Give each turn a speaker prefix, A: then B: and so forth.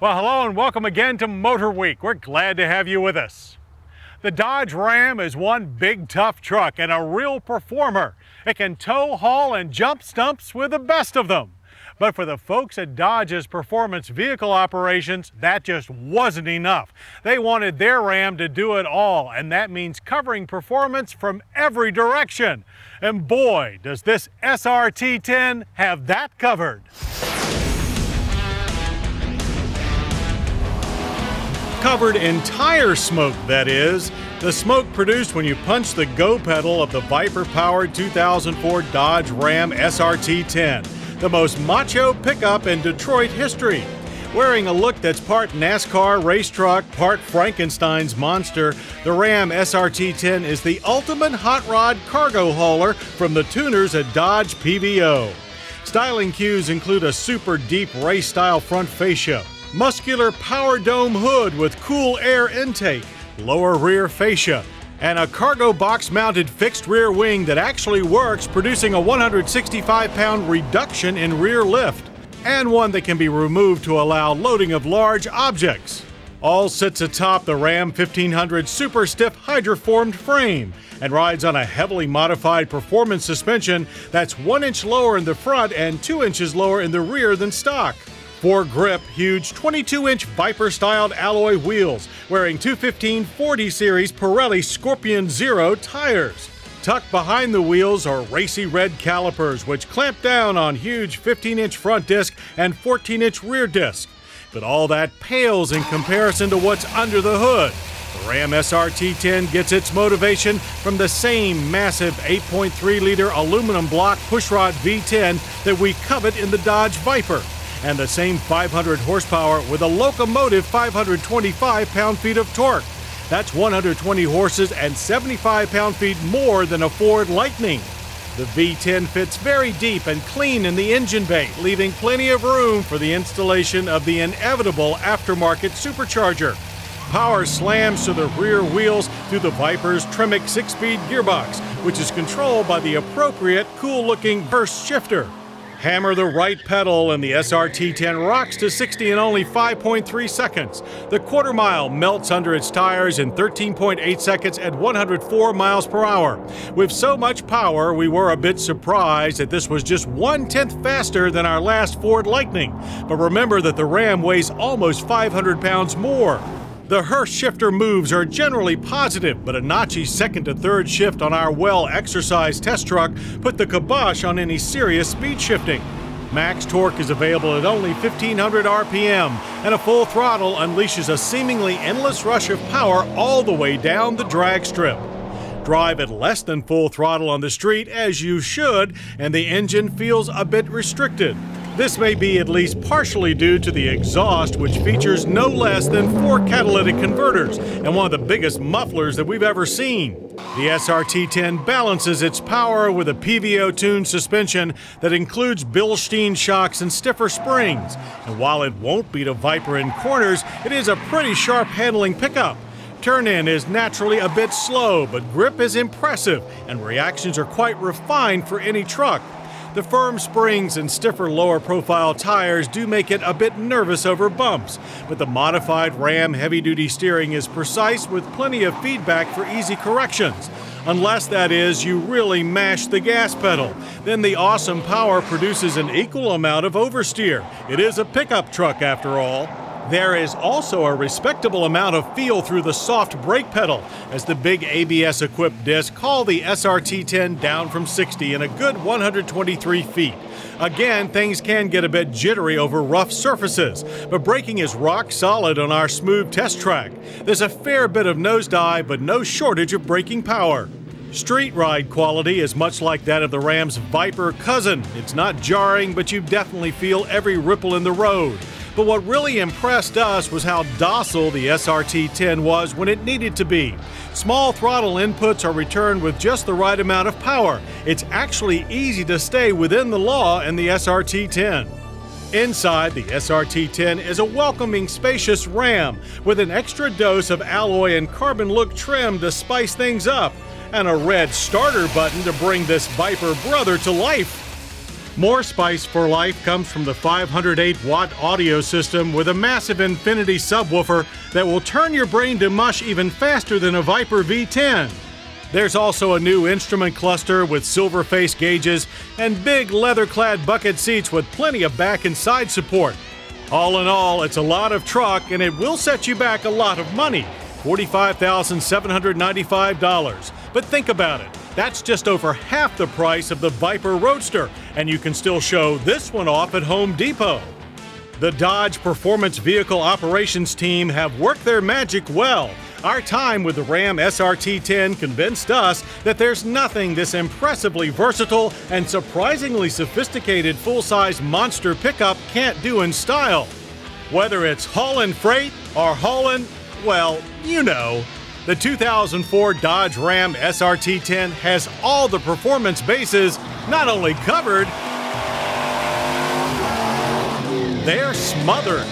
A: Well, hello and welcome again to Motor Week. We're glad to have you with us. The Dodge Ram is one big tough truck and a real performer. It can tow, haul, and jump stumps with the best of them. But for the folks at Dodge's performance vehicle operations, that just wasn't enough. They wanted their Ram to do it all, and that means covering performance from every direction. And boy, does this SRT10 have that covered. Covered in tire smoke, that is. The smoke produced when you punch the go pedal of the Viper powered 2004 Dodge Ram SRT 10, the most macho pickup in Detroit history. Wearing a look that's part NASCAR race truck, part Frankenstein's monster, the Ram SRT 10 is the ultimate hot rod cargo hauler from the tuners at Dodge PVO. Styling cues include a super deep race style front fascia muscular power dome hood with cool air intake, lower rear fascia, and a cargo box mounted fixed rear wing that actually works, producing a 165 pound reduction in rear lift, and one that can be removed to allow loading of large objects. All sits atop the Ram 1500 super stiff hydroformed frame and rides on a heavily modified performance suspension that's one inch lower in the front and two inches lower in the rear than stock. For grip, huge 22 inch Viper styled alloy wheels, wearing 215 40 series Pirelli Scorpion Zero tires. Tucked behind the wheels are racy red calipers, which clamp down on huge 15 inch front disc and 14 inch rear disc. But all that pales in comparison to what's under the hood. The Ram SRT 10 gets its motivation from the same massive 8.3 liter aluminum block pushrod V10 that we covet in the Dodge Viper and the same 500 horsepower with a locomotive 525 pound-feet of torque. That's 120 horses and 75 pound-feet more than a Ford Lightning. The V10 fits very deep and clean in the engine bay, leaving plenty of room for the installation of the inevitable aftermarket supercharger. Power slams to the rear wheels through the Viper's Tremec 6-speed gearbox, which is controlled by the appropriate cool-looking Hurst shifter. Hammer the right pedal and the SRT10 rocks to 60 in only 5.3 seconds. The quarter mile melts under its tires in 13.8 seconds at 104 miles per hour. With so much power, we were a bit surprised that this was just one tenth faster than our last Ford Lightning. But remember that the Ram weighs almost 500 pounds more. The Hurst shifter moves are generally positive, but a notchy second to third shift on our well exercised test truck put the kibosh on any serious speed shifting. Max torque is available at only 1500 RPM, and a full throttle unleashes a seemingly endless rush of power all the way down the drag strip. Drive at less than full throttle on the street, as you should, and the engine feels a bit restricted. This may be at least partially due to the exhaust, which features no less than four catalytic converters and one of the biggest mufflers that we've ever seen. The SRT10 balances its power with a PVO tuned suspension that includes Bilstein shocks and stiffer springs. And while it won't beat a Viper in corners, it is a pretty sharp handling pickup. Turn in is naturally a bit slow, but grip is impressive, and reactions are quite refined for any truck. The firm springs and stiffer lower profile tires do make it a bit nervous over bumps, but the modified Ram heavy duty steering is precise with plenty of feedback for easy corrections. Unless that is, you really mash the gas pedal. Then the awesome power produces an equal amount of oversteer. It is a pickup truck after all. There is also a respectable amount of feel through the soft brake pedal, as the big ABS equipped disc call the SRT10 down from 60 in a good 123 feet. Again, things can get a bit jittery over rough surfaces, but braking is rock solid on our smooth test track. There's a fair bit of nosedive, but no shortage of braking power. Street ride quality is much like that of the Ram's Viper cousin. It's not jarring, but you definitely feel every ripple in the road. But what really impressed us was how docile the SRT 10 was when it needed to be. Small throttle inputs are returned with just the right amount of power. It's actually easy to stay within the law in the SRT 10. Inside, the SRT 10 is a welcoming, spacious Ram with an extra dose of alloy and carbon look trim to spice things up, and a red starter button to bring this Viper brother to life. More spice for life comes from the 508 watt audio system with a massive Infinity subwoofer that will turn your brain to mush even faster than a Viper V10. There's also a new instrument cluster with silver face gauges and big leather clad bucket seats with plenty of back and side support. All in all, it's a lot of truck and it will set you back a lot of money $45,795. But think about it. That's just over half the price of the Viper Roadster, and you can still show this one off at Home Depot. The Dodge Performance Vehicle Operations team have worked their magic well. Our time with the Ram SRT 10 convinced us that there's nothing this impressively versatile and surprisingly sophisticated full size monster pickup can't do in style. Whether it's hauling freight or hauling, well, you know. The 2004 Dodge Ram SRT 10 has all the performance bases not only covered, they're smothered.